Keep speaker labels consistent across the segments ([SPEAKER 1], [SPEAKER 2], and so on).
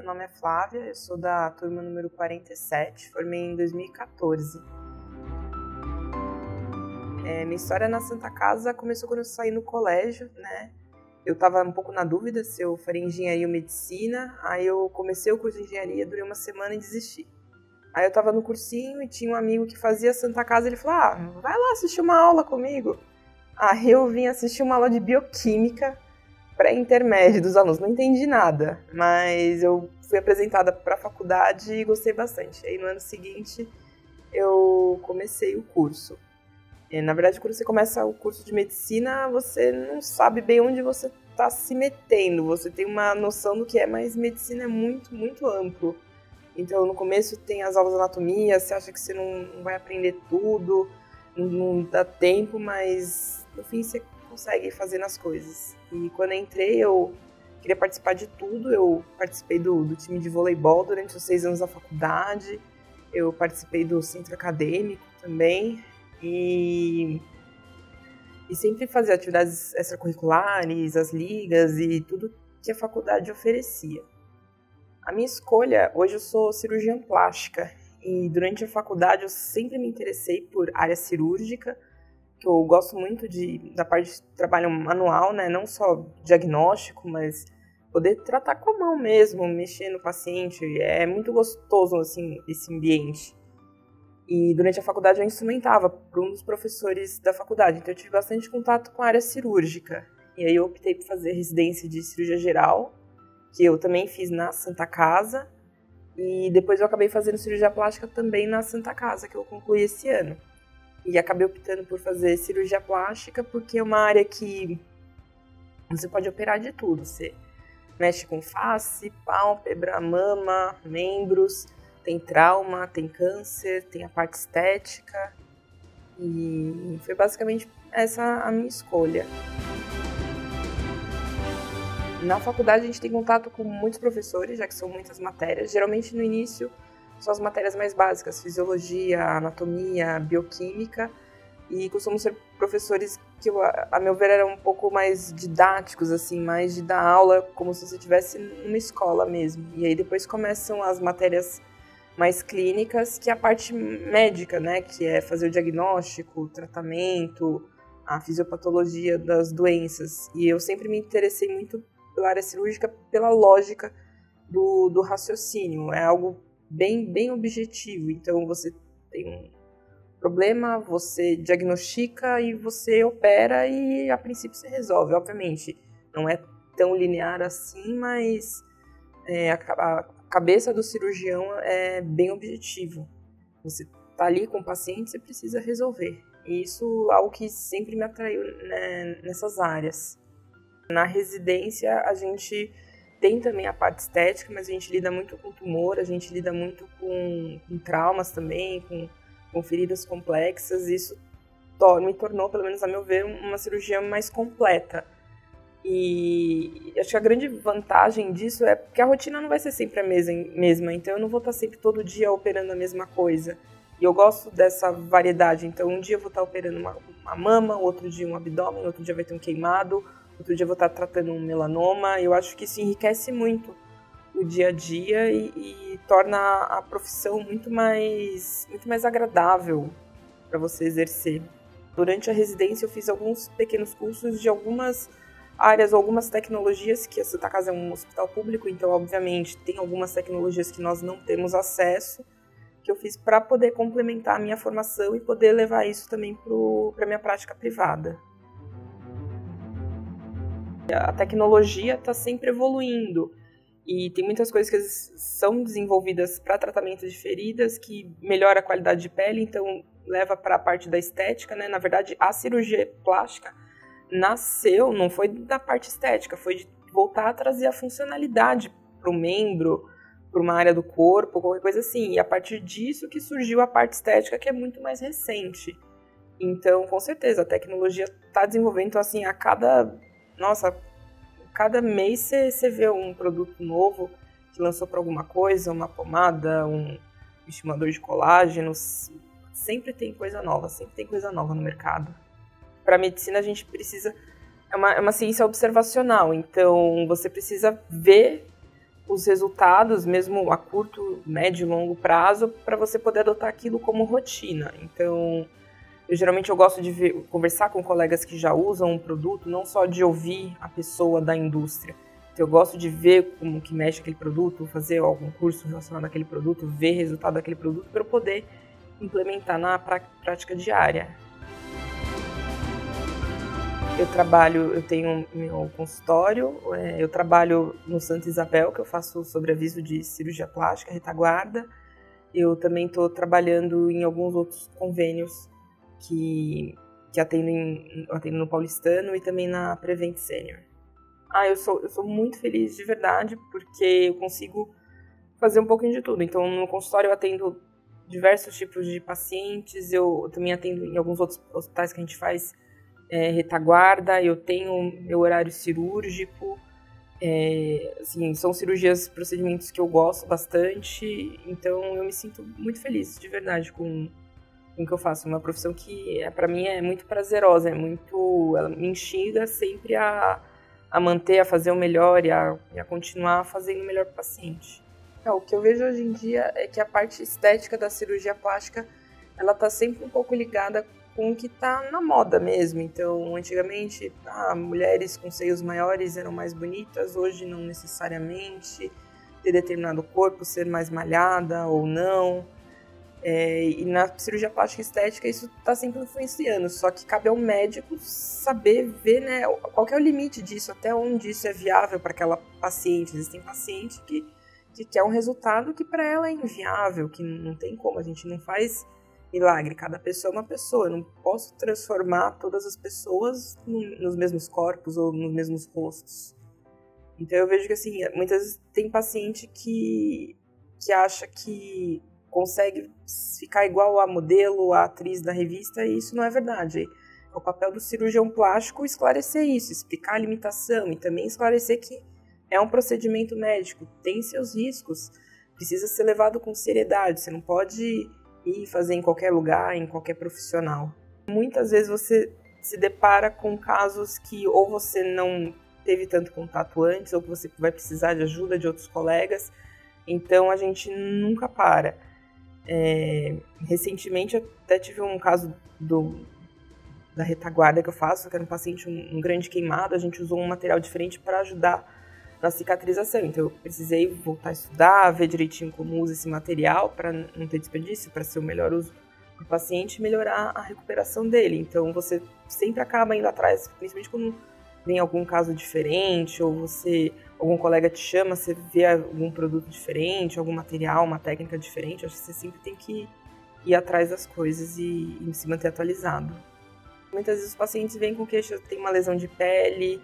[SPEAKER 1] Meu nome é Flávia, eu sou da turma número 47, formei em 2014. É, minha história na Santa Casa começou quando eu saí no colégio, né? Eu estava um pouco na dúvida se eu faria engenharia ou medicina, aí eu comecei o curso de engenharia, durei uma semana e desisti. Aí eu estava no cursinho e tinha um amigo que fazia Santa Casa, ele falou: "Ah, vai lá assistir uma aula comigo". Aí eu vim assistir uma aula de bioquímica pré-intermédio dos alunos, não entendi nada, mas eu fui apresentada para a faculdade e gostei bastante. Aí no ano seguinte eu comecei o curso. E, na verdade, quando você começa o curso de medicina, você não sabe bem onde você está se metendo, você tem uma noção do que é, mas medicina é muito, muito amplo. Então, no começo tem as aulas de anatomia, você acha que você não, vai aprender tudo, não dá tempo, mas no fim você consegue fazer nas coisas. E quando eu entrei, eu queria participar de tudo. Eu participei do, do time de voleibol durante os seis anos da faculdade. Eu participei do centro acadêmico também. E, e sempre fazia atividades extracurriculares, as ligas e tudo que a faculdade oferecia. A minha escolha, hoje eu sou cirurgiã plástica e durante a faculdade eu sempre me interessei por área cirúrgica, que eu gosto muito de, da parte de trabalho manual, né? Não só diagnóstico, mas poder tratar com a mão mesmo, mexer no paciente. É muito gostoso, assim, esse ambiente. E durante a faculdade eu instrumentava para um dos professores da faculdade, então eu tive bastante contato com a área cirúrgica. E aí eu optei por fazer residência de cirurgia geral, que eu também fiz na Santa Casa. E depois eu acabei fazendo cirurgia plástica também na Santa Casa, que eu concluí esse ano e acabei optando por fazer cirurgia plástica porque é uma área que você pode operar de tudo. Você mexe com face, pálpebra, mama, membros, tem trauma, tem câncer, tem a parte estética. E foi basicamente essa a minha escolha. Na faculdade a gente tem contato com muitos professores, já que são muitas matérias. Geralmente no início são as matérias mais básicas, fisiologia, anatomia, bioquímica, e costumam ser professores que, a meu ver, eram um pouco mais didáticos, assim, mais de dar aula como se você estivesse numa escola mesmo. E aí depois começam as matérias mais clínicas, que é a parte médica, né, que é fazer o diagnóstico, o tratamento, a fisiopatologia das doenças. E eu sempre me interessei muito pela área cirúrgica, pela lógica do, do raciocínio. É algo bem, bem objetivo. Então você tem um problema, você diagnostica e você opera e a princípio você resolve. Obviamente, não é tão linear assim, mas é, a, a, cabeça do cirurgião é bem objetivo. Você tá ali com o paciente, você precisa resolver. E isso é algo que sempre me atraiu né, nessas áreas. Na residência, a gente tem também a parte estética, mas a gente lida muito com tumor, a gente lida muito com, com traumas também, com, com feridas complexas. Isso me tornou, pelo menos a meu ver, uma cirurgia mais completa. E acho que a grande vantagem disso é que a rotina não vai ser sempre a mesma, então eu não vou estar sempre todo dia operando a mesma coisa. E eu gosto dessa variedade, então um dia eu vou estar operando uma, uma mama, outro dia um abdômen, outro dia vai ter um queimado, Outro dia vou estar tratando um melanoma. Eu acho que isso enriquece muito o dia a dia e, e torna a profissão muito mais, muito mais agradável para você exercer. Durante a residência eu fiz alguns pequenos cursos de algumas áreas, algumas tecnologias que a Santa Casa é um hospital público, então obviamente tem algumas tecnologias que nós não temos acesso, que eu fiz para poder complementar a minha formação e poder levar isso também para a minha prática privada. A tecnologia está sempre evoluindo e tem muitas coisas que são desenvolvidas para tratamento de feridas que melhora a qualidade de pele, então leva para a parte da estética, né? Na verdade, a cirurgia plástica nasceu, não foi da parte estética, foi de voltar a trazer a funcionalidade para o membro, para uma área do corpo, qualquer coisa assim. E a partir disso que surgiu a parte estética, que é muito mais recente. Então, com certeza, a tecnologia está desenvolvendo. Então, assim, a cada nossa, cada mês você vê um produto novo que lançou para alguma coisa, uma pomada, um estimulador de colágeno, sempre tem coisa nova, sempre tem coisa nova no mercado. Para medicina a gente precisa é uma, é uma ciência observacional, então você precisa ver os resultados, mesmo a curto, médio e longo prazo, para você poder adotar aquilo como rotina. Então, eu geralmente eu gosto de ver, conversar com colegas que já usam um produto, não só de ouvir a pessoa da indústria. Então, eu gosto de ver como que mexe aquele produto, fazer algum curso relacionado àquele produto, ver resultado daquele produto para eu poder implementar na prática diária. Eu trabalho, eu tenho meu consultório, é, eu trabalho no Santa Isabel, que eu faço sobreaviso de cirurgia plástica, retaguarda. Eu também estou trabalhando em alguns outros convênios que, que atendo, em, atendo no Paulistano e também na Prevent Senior. Ah, eu sou, eu sou muito feliz de verdade, porque eu consigo fazer um pouquinho de tudo. Então, no consultório eu atendo diversos tipos de pacientes, eu também atendo em alguns outros hospitais que a gente faz é, retaguarda, eu tenho meu horário cirúrgico. É, assim, são cirurgias, procedimentos que eu gosto bastante, então eu me sinto muito feliz, de verdade, com, com o que eu faço. Uma profissão que, é, para mim, é muito prazerosa, é muito. Ela me instiga sempre a, a manter, a fazer o melhor e a, e a continuar fazendo o melhor para o paciente. É, o que eu vejo hoje em dia é que a parte estética da cirurgia plástica ela está sempre um pouco ligada com o que está na moda mesmo. Então, antigamente, ah, mulheres com seios maiores eram mais bonitas, hoje não necessariamente. Ter determinado corpo ser mais malhada ou não. É, e na cirurgia plástica estética isso está sempre influenciando, só que cabe ao médico saber ver né, qual é o limite disso, até onde isso é viável para aquela paciente. Existem pacientes que, que quer um resultado que para ela é inviável, que não tem como, a gente não faz milagre. Cada pessoa é uma pessoa. Eu não posso transformar todas as pessoas nos mesmos corpos ou nos mesmos rostos. Então eu vejo que assim, muitas vezes tem paciente que, que acha que consegue ficar igual a modelo, a atriz da revista, e isso não é verdade. É o papel do cirurgião plástico esclarecer isso, explicar a limitação e também esclarecer que é um procedimento médico, tem seus riscos, precisa ser levado com seriedade. Você não pode e fazer em qualquer lugar, em qualquer profissional. Muitas vezes você se depara com casos que ou você não teve tanto contato antes, ou que você vai precisar de ajuda de outros colegas, então a gente nunca para. É, recentemente até tive um caso do, da retaguarda que eu faço, que era um paciente um, um grande queimado, a gente usou um material diferente para ajudar na cicatrização. Então eu precisei voltar a estudar, ver direitinho como usa esse material para não ter desperdício, para ser o melhor uso para o paciente e melhorar a recuperação dele. Então você sempre acaba indo atrás, principalmente quando vem algum caso diferente ou você algum colega te chama, você vê algum produto diferente, algum material, uma técnica diferente, acho que você sempre tem que ir atrás das coisas e, e se manter atualizado. Muitas vezes os pacientes vêm com queixa, tem uma lesão de pele,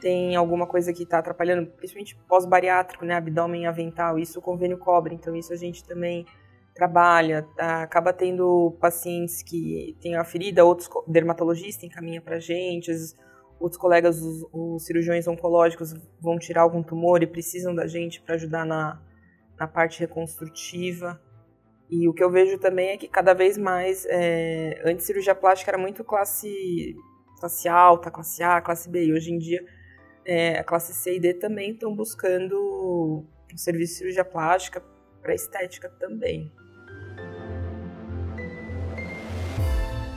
[SPEAKER 1] tem alguma coisa que está atrapalhando, principalmente pós-bariátrico, né, abdômen avental, isso o convênio cobre, então isso a gente também trabalha, tá? acaba tendo pacientes que têm a ferida, outros dermatologistas encaminham para a gente, outros colegas, os, os, cirurgiões oncológicos vão tirar algum tumor e precisam da gente para ajudar na, na parte reconstrutiva. E o que eu vejo também é que cada vez mais, é, antes cirurgia plástica era muito classe, classe alta, classe A, classe B, e hoje em dia é, a classe C e D também estão buscando um serviço de cirurgia plástica para estética também.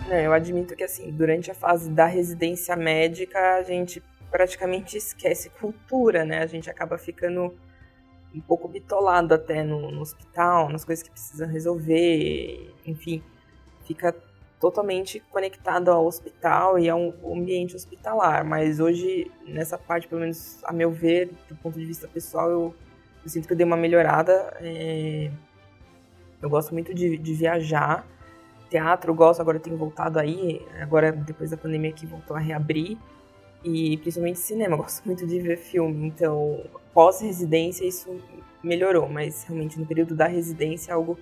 [SPEAKER 1] É, eu admito que assim, durante a fase da residência médica, a gente praticamente esquece cultura, né? A gente acaba ficando um pouco bitolado até no, no hospital, nas coisas que precisa resolver, enfim, fica totalmente conectado ao hospital e ao ambiente hospitalar. Mas hoje, nessa parte, pelo menos a meu ver, do ponto de vista pessoal, eu, eu sinto que eu dei uma melhorada. É... Eu gosto muito de, de, viajar. Teatro, eu gosto, agora tenho voltado aí. Agora, depois da pandemia, que voltou a reabrir. E principalmente cinema, eu gosto muito de ver filme. Então, pós-residência, isso melhorou. Mas realmente, no período da residência, é algo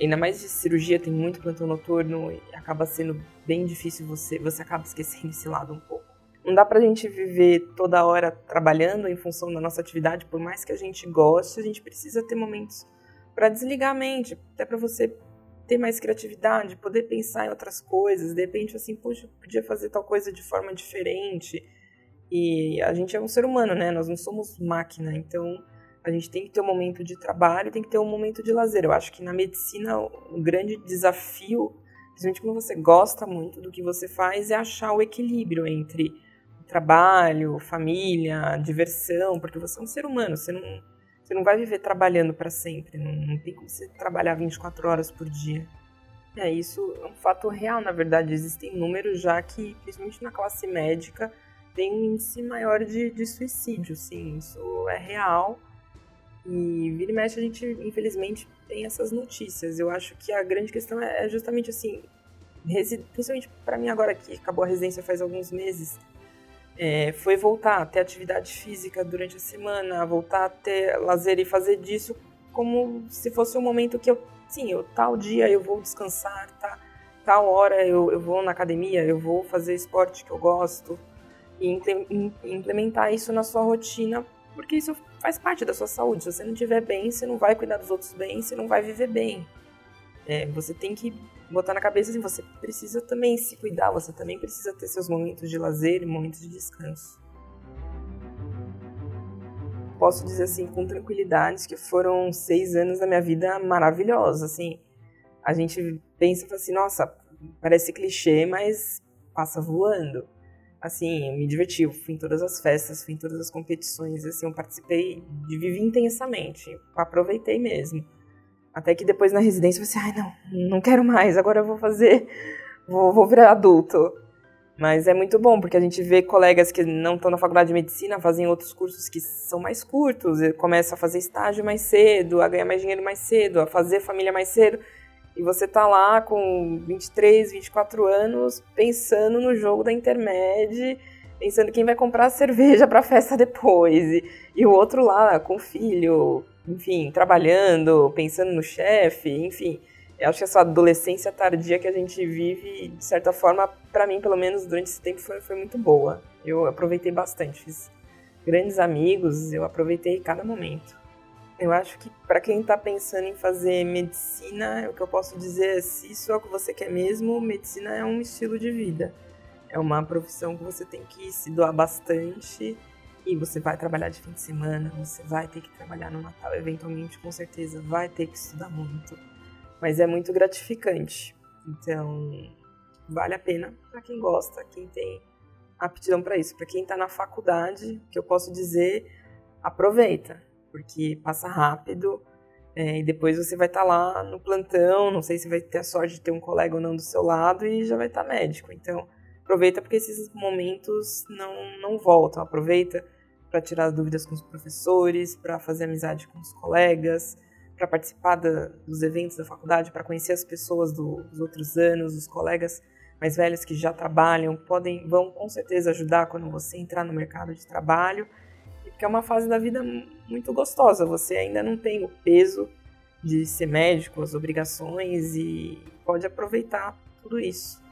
[SPEAKER 1] ainda mais de cirurgia, tem muito plantão noturno e acaba sendo bem difícil você, você acaba esquecendo esse lado um pouco. Não dá pra gente viver toda hora trabalhando em função da nossa atividade, por mais que a gente goste, a gente precisa ter momentos para desligar a mente, até para você ter mais criatividade, poder pensar em outras coisas, de repente assim, poxa, podia fazer tal coisa de forma diferente. E a gente é um ser humano, né? Nós não somos máquina, então A gente tem que ter um momento de trabalho, tem que ter um momento de lazer. Eu acho que na medicina o grande desafio, principalmente quando você gosta muito do que você faz, é achar o equilíbrio entre trabalho, família, diversão, porque você é um ser humano, você não, você não vai viver trabalhando para sempre, não, não tem como você trabalhar 24 horas por dia. É, isso é um fato real, na verdade. Existem números já que, principalmente na classe médica, tem um índice maior de, de suicídio, sim, isso é real. E vira e mexe a gente, infelizmente, tem essas notícias. Eu acho que a grande questão é, é justamente assim, principalmente para mim agora que acabou a residência faz alguns meses, é, foi voltar a ter atividade física durante a semana, voltar a ter lazer e fazer disso como se fosse um momento que eu, sim, eu tal dia eu vou descansar, tá, tal hora eu, eu vou na academia, eu vou fazer esporte que eu gosto e implementar isso na sua rotina, porque isso faz parte da sua saúde. Se você não estiver bem, você não vai cuidar dos outros bem, você não vai viver bem. É, você tem que botar na cabeça assim, você precisa também se cuidar, você também precisa ter seus momentos de lazer e momentos de descanso. Posso dizer assim com tranquilidade que foram seis anos da minha vida maravilhosos, assim. A gente pensa assim, nossa, parece clichê, mas passa voando. Assim, eu me diverti, eu fui em todas as festas, fui em todas as competições, assim, eu participei, vivi intensamente, aproveitei mesmo. Até que depois na residência falei assim, ai não, não quero mais, agora eu vou fazer, vou, vou virar adulto. Mas é muito bom, porque a gente vê colegas que não estão na faculdade de medicina, fazem outros cursos que são mais curtos, começa a fazer estágio mais cedo, a ganhar mais dinheiro mais cedo, a fazer família mais cedo. E você tá lá com 23, 24 anos, pensando no jogo da Intermed, pensando quem vai comprar cerveja para festa depois. E, e o outro lá com filho, enfim, trabalhando, pensando no chefe, enfim. Eu acho que essa adolescência tardia que a gente vive, de certa forma, para mim, pelo menos durante esse tempo, foi, foi muito boa. Eu aproveitei bastante, fiz grandes amigos, eu aproveitei cada momento. Eu acho que para quem está pensando em fazer medicina, o que eu posso dizer é se isso é o que você quer mesmo, medicina é um estilo de vida. É uma profissão que você tem que se doar bastante e você vai trabalhar de fim de semana, você vai ter que trabalhar no Natal, eventualmente, com certeza, vai ter que estudar muito. Mas é muito gratificante. Então, vale a pena para quem gosta, quem tem aptidão para isso. Para quem está na faculdade, que eu posso dizer, aproveita, porque passa rápido. É, e depois você vai estar tá lá no plantão, não sei se vai ter a sorte de ter um colega ou não do seu lado e já vai estar tá médico. Então, aproveita porque esses momentos não, não voltam. Aproveita para tirar dúvidas com os professores, para fazer amizade com os colegas, para participar da, dos eventos da faculdade, para conhecer as pessoas do, dos outros anos, os colegas mais velhos que já trabalham, podem vão com certeza ajudar quando você entrar no mercado de trabalho, porque é uma fase da vida muito gostosa. Você ainda não tem o peso de ser médico, as obrigações e pode aproveitar tudo isso.